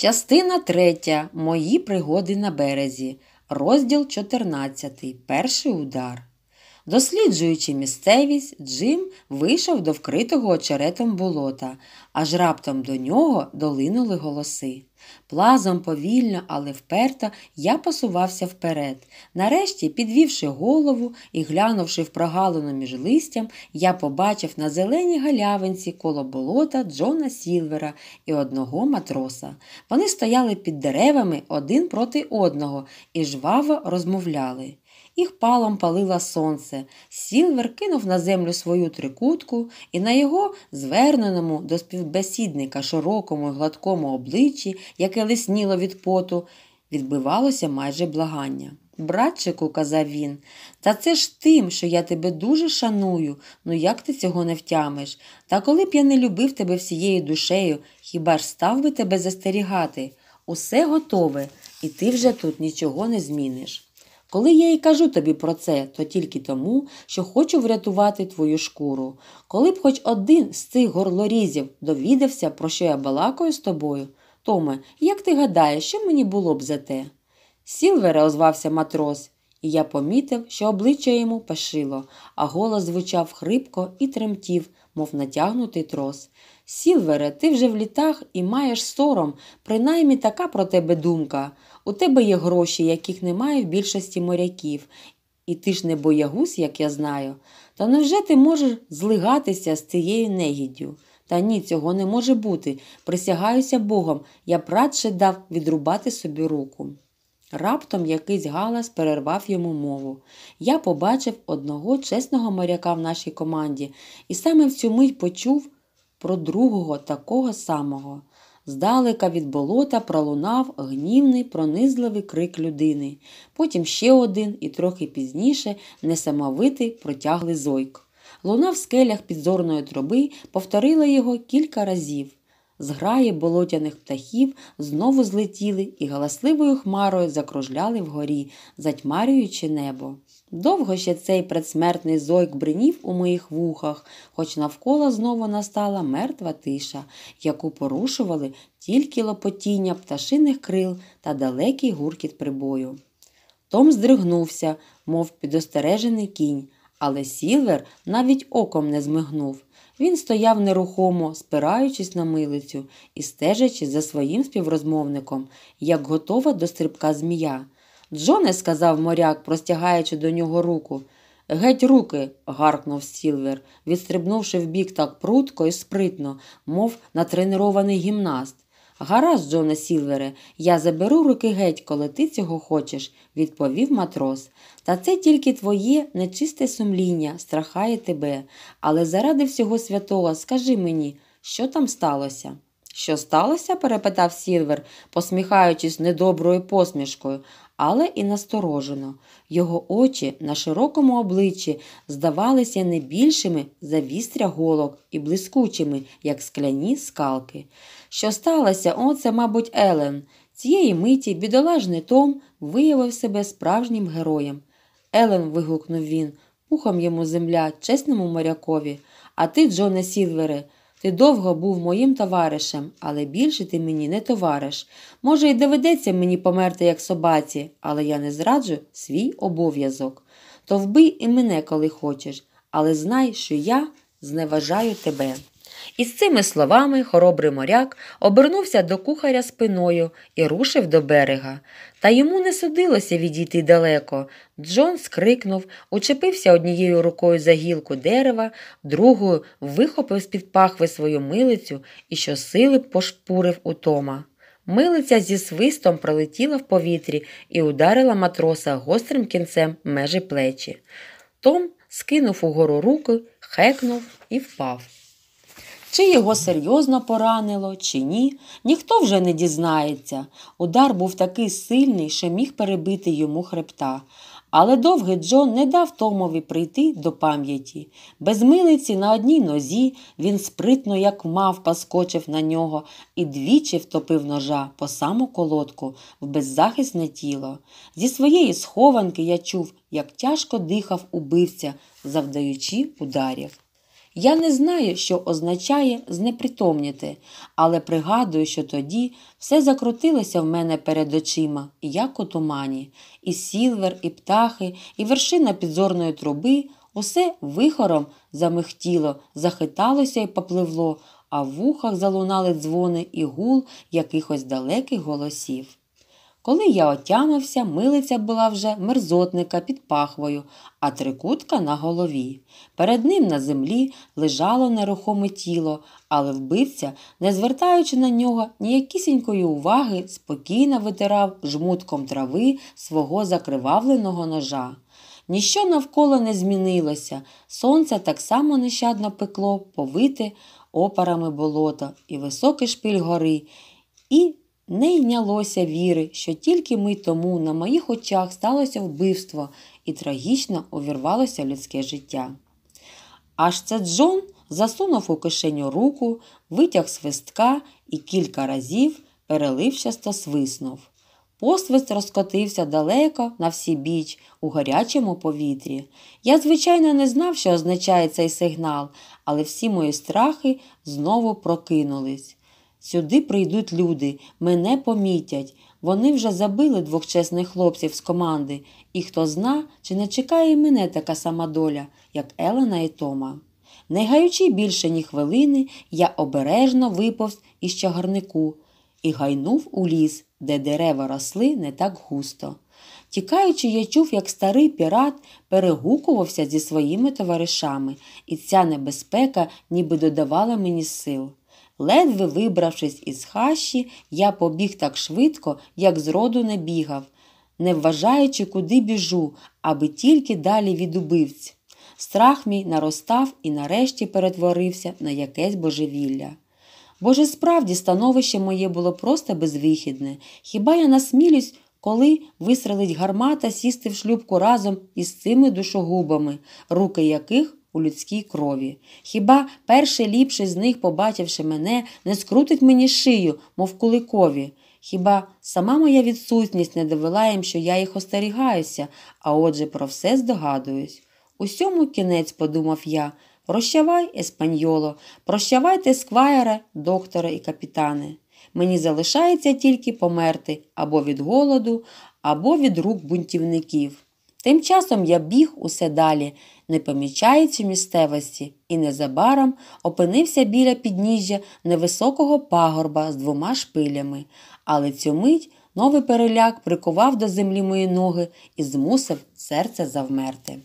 Частина третя. Мої пригоди на березі. Розділ 14. Перший удар. Досліджуючи місцевість, Джим вийшов до вкритого очеретом болота, аж раптом до нього долинули голоси. Плазом повільно, але вперто я посувався вперед. Нарешті, підвівши голову і глянувши в прогалину між листям, я побачив на зеленій галявинці коло болота Джона Сілвера і одного матроса. Вони стояли під деревами один проти одного і жваво розмовляли. Їх палом палило сонце. Сілвер кинув на землю свою трикутку, і на його зверненому до співбесідника широкому і гладкому обличчі, яке лисніло від поту, відбивалося майже благання. Братчику, казав він, та це ж тим, що я тебе дуже шаную, ну як ти цього не втямиш? Та коли б я не любив тебе всією душею, хіба ж став би тебе застерігати? Усе готове, і ти вже тут нічого не зміниш. Коли я і кажу тобі про це, то тільки тому, що хочу врятувати твою шкуру. Коли б хоч один з цих горлорізів довідався, про що я балакаю з тобою, Томе, як ти гадаєш, що мені було б за те? Сілвере, озвався матрос, і я помітив, що обличчя йому пашило, а голос звучав хрипко і тремтів, мов натягнутий трос. Сілвере, ти вже в літах і маєш сором, принаймні така про тебе думка. У тебе є гроші, яких немає в більшості моряків, і ти ж не боягуз, як я знаю. Та невже ти можеш злигатися з цією негіддю? Та ні, цього не може бути. Присягаюся Богом, я радше дав відрубати собі руку. Раптом якийсь галас перервав йому мову. Я побачив одного чесного моряка в нашій команді і саме в цю мить почув про другого такого самого. Здалека від болота пролунав гнівний, пронизливий крик людини, потім ще один і трохи пізніше несамовитий протяглий зойк. Луна в скелях підзорної труби повторила його кілька разів. Зграї болотяних птахів знову злетіли і галасливою хмарою закружляли вгорі, затьмарюючи небо. Довго ще цей предсмертний зойк бринів у моїх вухах, хоч навколо знову настала мертва тиша, яку порушували тільки лопотіння пташиних крил та далекий гуркіт прибою. Том здригнувся, мов підостережений кінь, але Сілвер навіть оком не змигнув. Він стояв нерухомо, спираючись на милицю і стежачи за своїм співрозмовником, як готова до стрибка змія. Джоне, сказав моряк, простягаючи до нього руку. Геть руки. гаркнув Сілвер, відстрибнувши вбік так прудко і спритно, мов натренований гімнаст. Гаразд, Джоне Сілвере, я заберу руки геть, коли ти цього хочеш, відповів матрос. Та це тільки твоє нечисте сумління страхає тебе. Але заради всього святого скажи мені, що там сталося? Що сталося? перепитав Сілвер, посміхаючись недоброю посмішкою, але і насторожено. Його очі на широкому обличчі здавалися не більшими за вістря голок і блискучими, як скляні скалки. Що сталося, оце, мабуть, Елен. Цієї миті бідолажний Том виявив себе справжнім героєм. Елен, вигукнув він, пухом йому земля, чесному морякові. А ти, Джоне Сілвере, ти довго був моїм товаришем, але більше ти мені не товариш. Може, й доведеться мені померти, як собаці, але я не зраджу свій обов'язок. То вбий і мене, коли хочеш, але знай, що я зневажаю тебе. І з цими словами хоробрий моряк обернувся до кухаря спиною і рушив до берега. Та йому не судилося відійти далеко. Джон скрикнув, учепився однією рукою за гілку дерева, другою вихопив з-під пахви свою милицю і щосили пошпурив у Тома. Милиця зі свистом пролетіла в повітрі і ударила матроса гострим кінцем межі плечі. Том скинув угору руки, хекнув і впав. Чи його серйозно поранило, чи ні, ніхто вже не дізнається. Удар був такий сильний, що міг перебити йому хребта. Але довгий Джон не дав Томові прийти до пам'яті. Без милиці на одній нозі він спритно, як мавпа, скочив на нього і двічі втопив ножа по саму колодку в беззахисне тіло. Зі своєї схованки я чув, як тяжко дихав убивця, завдаючи ударів. Я не знаю, що означає знепритомніти, але пригадую, що тоді все закрутилося в мене перед очима, як у тумані, і сілвер, і птахи, і вершина підзорної труби. Усе вихором замихтіло, захиталося і попливло, а в вухах залунали дзвони і гул якихось далеких голосів. Коли я отямився, милиця була вже мерзотника під пахвою, а трикутка на голові. Перед ним на землі лежало нерухоме тіло, але вбивця, не звертаючи на нього ніякісінької уваги, спокійно витирав жмутком трави свого закривавленого ножа. Ніщо навколо не змінилося, сонце так само нещадно пекло, повите опарами болота і високий шпиль гори, і не йнялося віри, що тільки ми тому на моїх очах сталося вбивство і трагічно увірвалося людське життя. Аж це Джон засунув у кишеню руку, витяг свистка і кілька разів, переливчасто свиснув. Посвист розкотився далеко на всі біч у гарячому повітрі. Я, звичайно, не знав, що означає цей сигнал, але всі мої страхи знову прокинулись. Сюди прийдуть люди, мене помітять. Вони вже забили двох чесних хлопців з команди, і хто зна, чи не чекає мене така сама доля, як Елена і Тома. Не гаючи більше ні хвилини, я обережно виповз із чагарнику і гайнув у ліс, де дерева росли не так густо. Тікаючи, я чув, як старий пірат перегукувався зі своїми товаришами, і ця небезпека ніби додавала мені сил. Ледве вибравшись із хащі, я побіг так швидко, як зроду не бігав, не вважаючи, куди біжу, аби тільки далі від убивць. Страх мій наростав і нарешті перетворився на якесь божевілля. Боже, справді становище моє було просто безвихідне. Хіба я насмілюсь, коли вистрелить гармата сісти в шлюбку разом із цими душогубами, руки яких у людській крові. Хіба перший ліпший з них, побачивши мене, не скрутить мені шию, мов куликові? Хіба сама моя відсутність не довела їм, що я їх остерігаюся, а отже про все здогадуюсь. Усьому кінець, подумав я, прощавай, еспаньоло, прощавайте, сквайре, докторе і капітане. Мені залишається тільки померти або від голоду, або від рук бунтівників. Тим часом я біг усе далі, не помічаючи місцевості, і незабаром опинився біля підніжжя невисокого пагорба з двома шпилями, але цю мить новий переляк прикував до землі мої ноги і змусив серце завмерти.